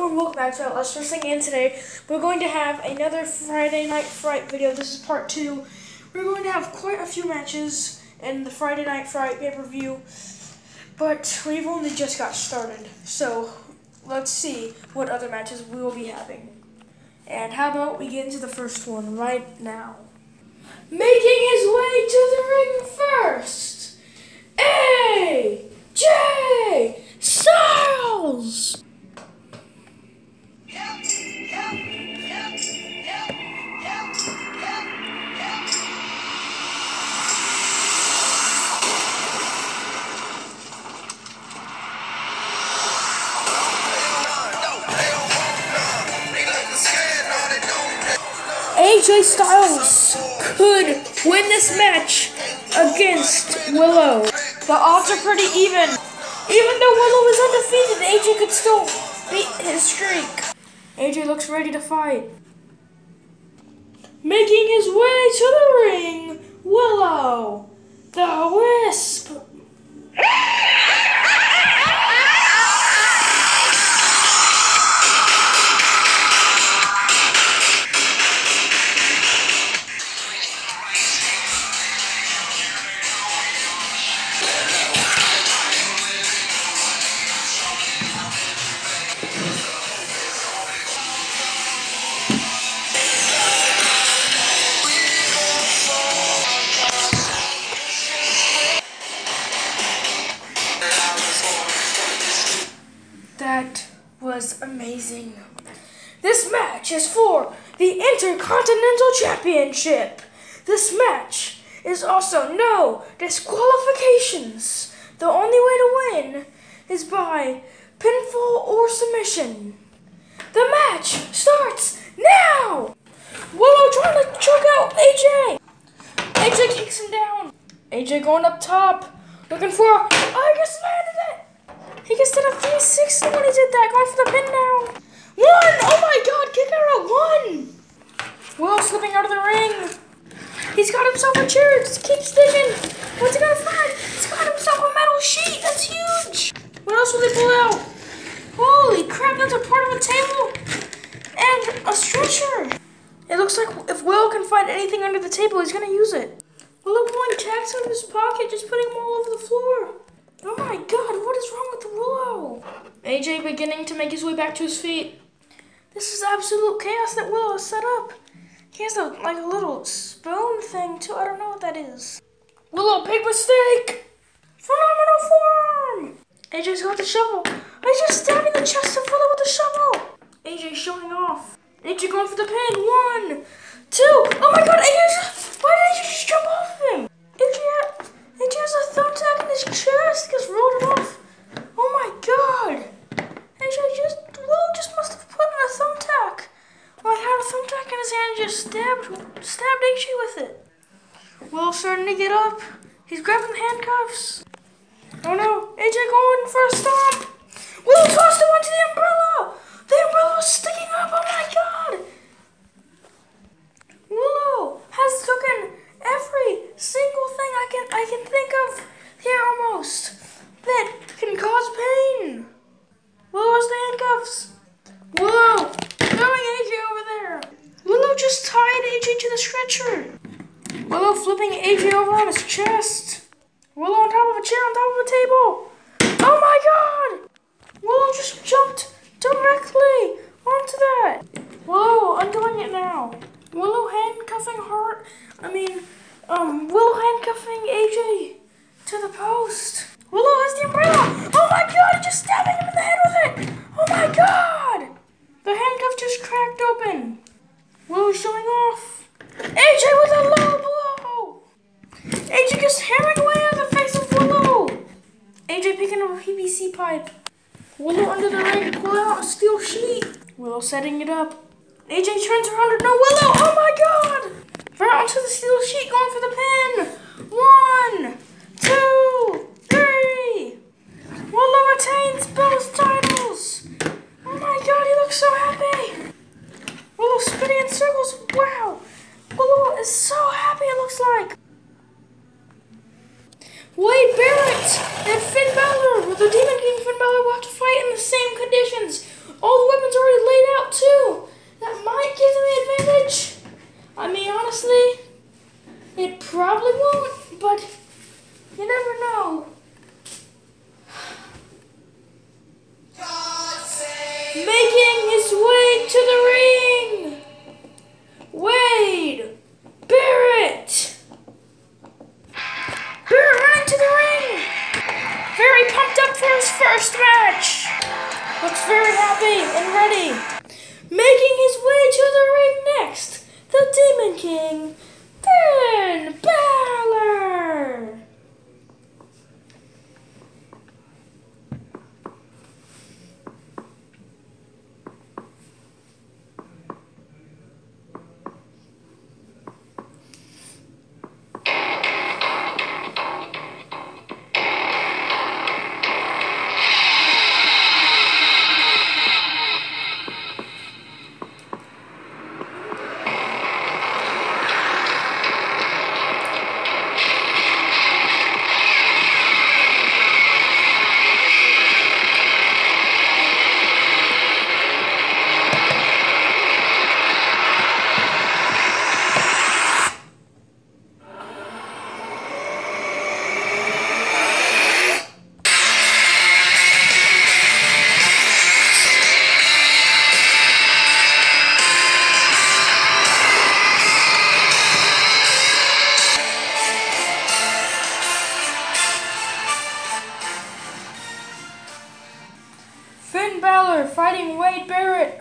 everyone, welcome back to Let's Wrestling and today we're going to have another Friday Night Fright video. This is part two. We're going to have quite a few matches in the Friday Night Fright pay-per-view, but we've only just got started. So let's see what other matches we will be having. And how about we get into the first one right now. Making his way to the ring first, AJ Styles could win this match against Willow. The odds are pretty even. Even though Willow is undefeated, AJ could still beat his streak. AJ looks ready to fight. Making his way to the ring, Willow, amazing. This match is for the Intercontinental Championship. This match is also no disqualifications. The only way to win is by pinfall or submission. The match starts now! Willow trying to choke out AJ. AJ kicks him down. AJ going up top, looking for. I just landed it. He gets to a 360 when he did that. Going for the pin now. One! Oh my god, kick out at one! Will slipping out of the ring. He's got himself a chair. Just keeps digging. What's he gonna find? He's got himself a metal sheet. That's huge. What else will they pull out? Holy crap, that's a part of a table. And a stretcher. It looks like if Will can find anything under the table, he's gonna use it. Willow pulling tacks out of his pocket, just putting them all over the floor. Oh my god, what is wrong with Willow? AJ beginning to make his way back to his feet. This is absolute chaos that Willow has set up. He has a like a little spoon thing too. I don't know what that is. Willow, big mistake! Phenomenal Forearm! AJ's got the shovel. Just stabbing the chest of Willow with the shovel. AJ showing off. AJ going for the pin. One, two. Oh my god, AJ! Why did AJ just jump off of him? AJ, AJ has a thumbtack in his chest. Just rolled it off. Oh my god! AJ just Willow just must have put in a thumbtack. Like had a thumbtack in his hand and just stabbed stabbed AJ with it. Willow's starting to get up. He's grabbing the handcuffs. Oh no, AJ going for a stomp. Willow tossed him onto the umbrella. The umbrella was sticking up. Oh my god. Willow has taken every single thing I can I can think of here almost that can cause pain. Willow has the handcuffs. Willow throwing AJ over there. Willow just tied AJ to the stretcher. Willow flipping AJ over on his chest. Willow on top of a chair on top of a table. Oh my god! Willow just jumped directly onto that. Willow undoing it now. Willow handcuffing Hart. I mean, um, Willow handcuffing AJ to the post. Willow has the umbrella. Oh my god, just stabbing him in the head with it. Oh my god. The handcuff just cracked open. Willow showing off. AJ with a low blow. Away at the face of Willow. AJ picking up a PVC pipe. Willow under the ring, pulling out a steel sheet. Willow setting it up. AJ turns around no Willow. Oh my god! Right onto the steel sheet, going for the pin. One, two, three. Willow retains both titles. First match. Looks very happy and ready. Making his way to the ring next, the Demon King, Finn Balor.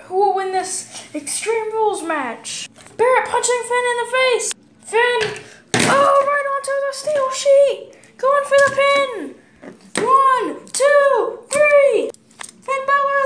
Who will win this Extreme Rules match? Barrett punching Finn in the face. Finn, oh, right onto the steel sheet. Going for the pin. One, two, three. Finn Balor